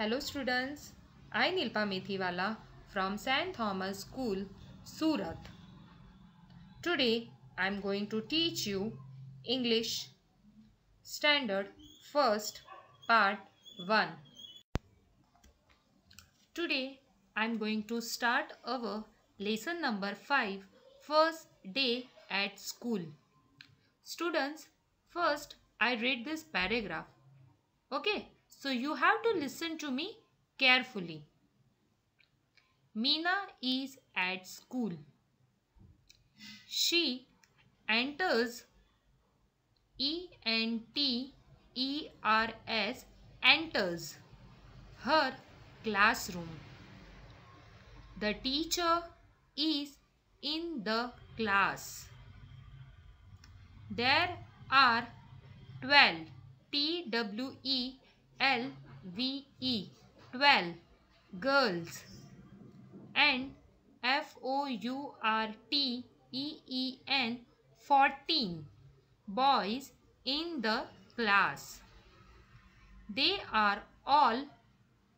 Hello students, I Nilpa Methiwala from St. Thomas School, Surat. Today I am going to teach you English Standard First Part 1. Today I am going to start our lesson number 5 First Day at School. Students, first I read this paragraph. Okay, so you have to listen to me carefully. Meena is at school. She enters E N T E R S enters her classroom. The teacher is in the class. There are 12 T W E L V E 12 girls and F O U R T E E N 14 boys in the class. They are all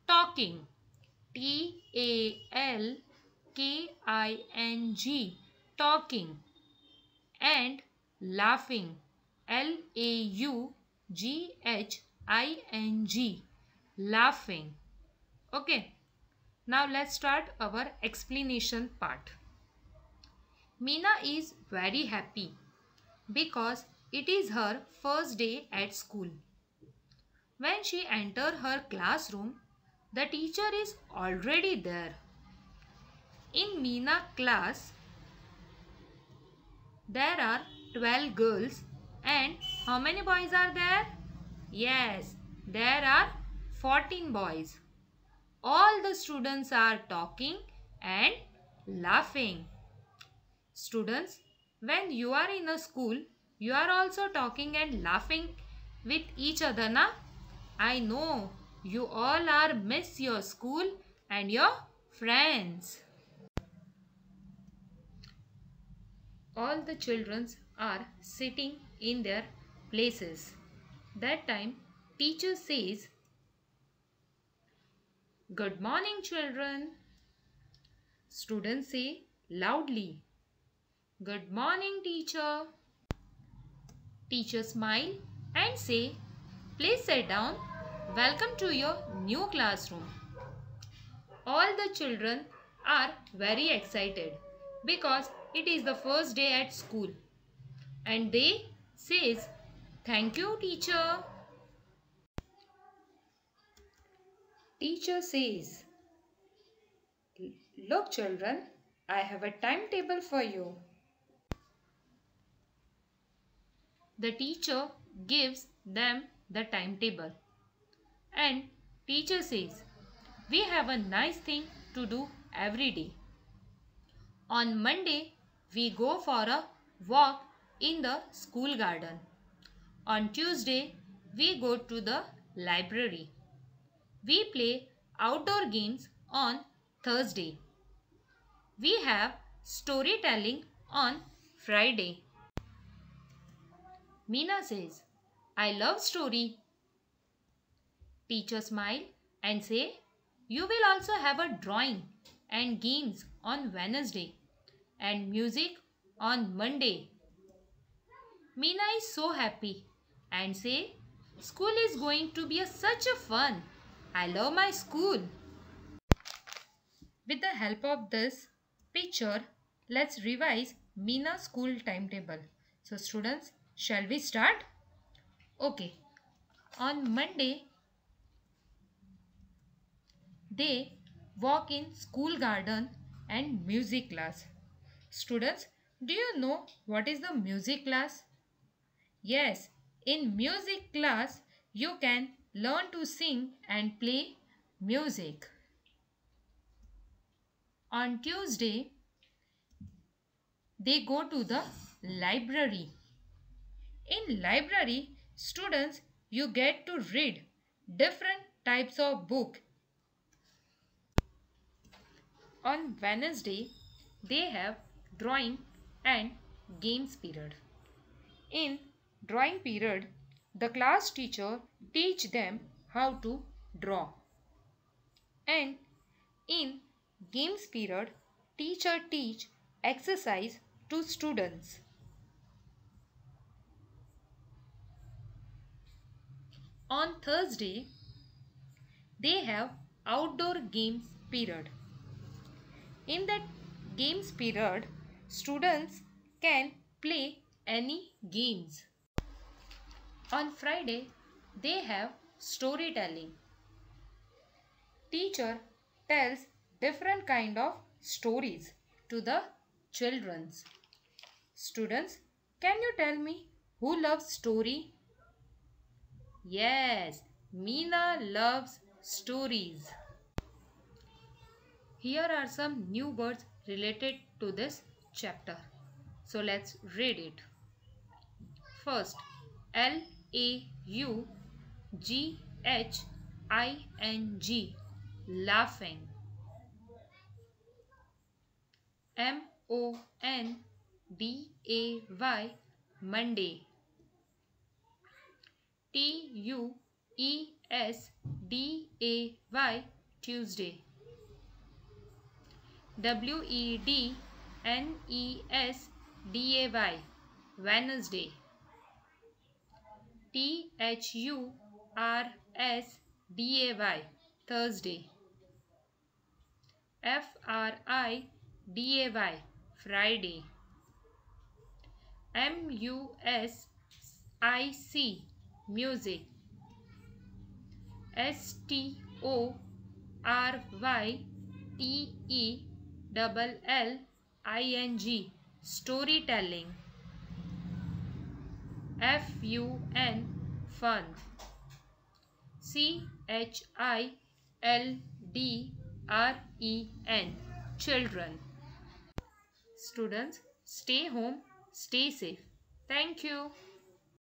talking. T A L K I N G talking and laughing. L A U G H I N G laughing. Okay. Now let's start our explanation part. Meena is very happy because it is her first day at school. When she entered her classroom, the teacher is already there. In Meena class, there are 12 girls and how many boys are there? Yes, there are 14 boys. All the students are talking and laughing. Students, when you are in a school, you are also talking and laughing with each other, na? I know you all are miss your school and your friends. All the children are sitting in their places. That time teacher says, Good morning children. Students say loudly, Good morning teacher. Teacher smile and say, Please sit down. Welcome to your new classroom. All the children are very excited because it is the first day at school and they says thank you teacher. Teacher says look children i have a timetable for you. The teacher gives them the timetable. And teacher says we have a nice thing to do every day. On monday we go for a walk in the school garden. On Tuesday, we go to the library. We play outdoor games on Thursday. We have storytelling on Friday. Meena says, I love story. Teacher smile and say, you will also have a drawing and games on Wednesday and music on Monday. Meena is so happy and say, School is going to be a, such a fun. I love my school. With the help of this picture, let's revise Meena's school timetable. So students, shall we start? Okay. On Monday, they walk in school garden and music class. Students, do you know what is the music class? Yes, in music class, you can learn to sing and play music. On Tuesday, they go to the library. In library, students, you get to read different types of book. On Wednesday, they have drawing and games period. In drawing period, the class teacher teach them how to draw. And in games period, teacher teach exercise to students. On Thursday, they have outdoor games period. In that games period, students can play any games. On Friday, they have storytelling. Teacher tells different kind of stories to the childrens. Students, can you tell me who loves story? Yes, Meena loves stories. Here are some new words related to this chapter. So let's read it. First, L A U G H I N G laughing. M O N D A Y Monday. T U E S D A Y Tuesday. W E D N E S D A Y Wednesday. T H U R S D A Y Thursday. F R I D A Y Friday. M U S I C Music. S T O R Y T E double L I N G Storytelling. F U N Fun. C H I L D R E N Children. Students, stay home, stay safe. Thank you.